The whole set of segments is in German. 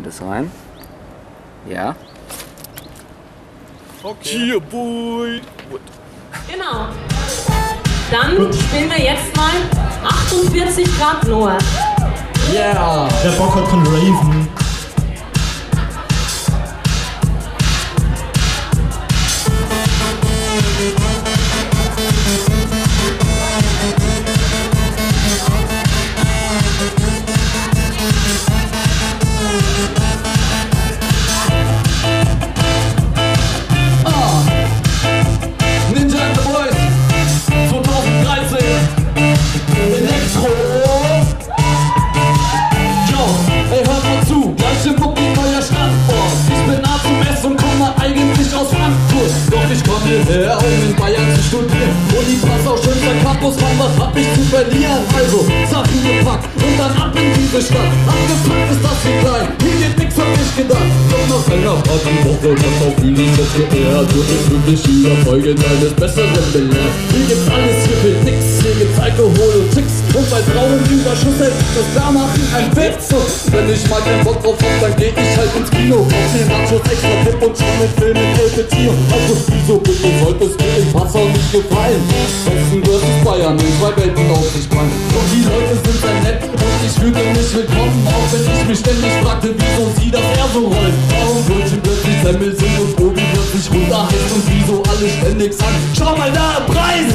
Schnitt es rein. Ja. Okay. Hier, boy. Genau. Dann spielen wir jetzt mal 48 Grad Nord. Yeah! Der Bock hat von Raven. In Bayern zu studieren. Und ich pass auch schönster Campus, Mann, was hab ich zu verlieren? Also, Sachen gepackt und dann ab in diese Stadt. Abgepackt ist das wie klein, hier geht nix, hab ich gedacht. Doch nach einer harten Woche, was auf ihn ist jetzt geehrt. Und ich will mich überzeugen, eines Besseren belehrt. Hier gibt's alles, hier hier Sich das klar machen ein Witz. Wenn ich mal keinen Bock drauf hab, dann geh ich halt ins Kino. Kauf mir Nachos extra Tipp und schau mit Film mit El Tio. Also, wieso bitte sollte es mir im Passau nicht gefallen? Besten versus Bayern, in zwei Welten auf sich fallen. Und die Leute sind sehr nett und ich fühle mich willkommen. Auch wenn ich mich ständig fragte, wieso sie das eher so rollen. Warum Brötchen plötzlich Semmel sind und Tobi plötzlich runter heißt und wieso alle ständig sagen, schau mal da, Preis!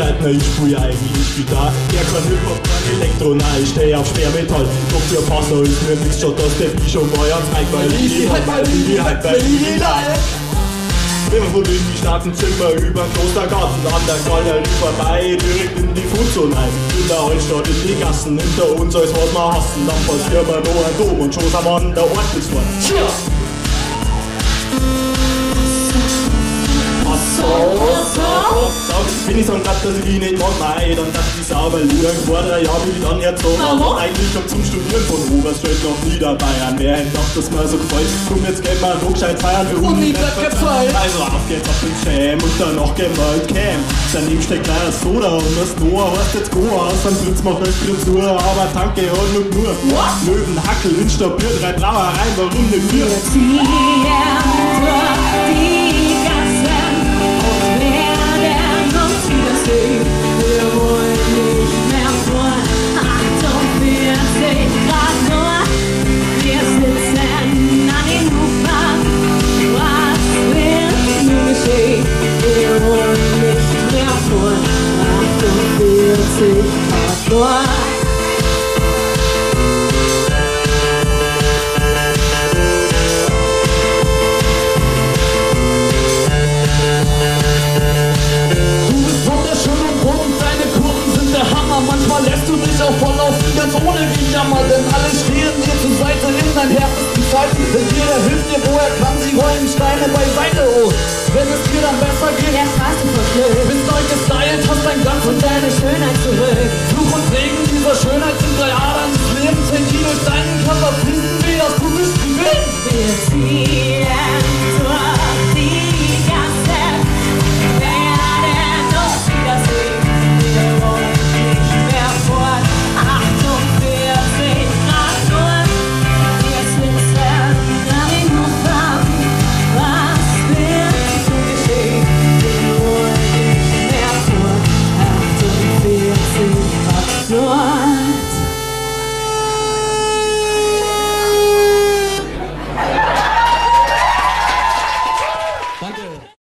Leitner, ich spiele eigentlich Gitarre. Er kann Hip-Hop, kann Elektro, nein, ich steh auf Schwermetall. Doch für Passer ist mir nicht schon, dass der Bischof neu ans Mike, weil ich halt mal die halt bei wenn man von in die Staatsenzimmer über den Klostergarten an der Galerie vorbei, direkt in die Fußzone rein. In der Altstadt, in die Gassen, hinter uns alles was wir hassen. Dann passiert man noch ein Dom und schon sind wir an der Ordnungswand. Cheers! Bin ich so ein dass ich die nicht mag, nein, dann dachte ich sauber lieber vor drei Jahren bin ich dann erzogen. Aber eigentlich hab zum Studieren von Oberstfeld noch Niederbayern. Wer hätte gedacht, dass mir so gefällt? Komm, jetzt gehen wir noch gescheit feiern für Und ich werd gefeiert. Also auf geht's auf den Schäm und dann noch gemalt Cam. Daneben steckt kleiner Soda und das Noah, was jetzt go aus, dann Blitz macht euch Frisur, aber danke, und nur nur. Löwen, Hackel, instabil, drei Brauereien, warum nicht vier? Manchmal Seite in dein härtesten Zeiten. Denn jeder hilft dir, wo er kann, sie rollen Steine beiseite hoch. Wenn es dir dann besser geht, fast du verklebt. bist neu gestylt, hast dein Glanz und deine Deine Schönheit zurück. Fluch und Segen dieser Schönheit sind drei Adern des Lebens, wenn die durch deinen Körper fließen, wie das du bist,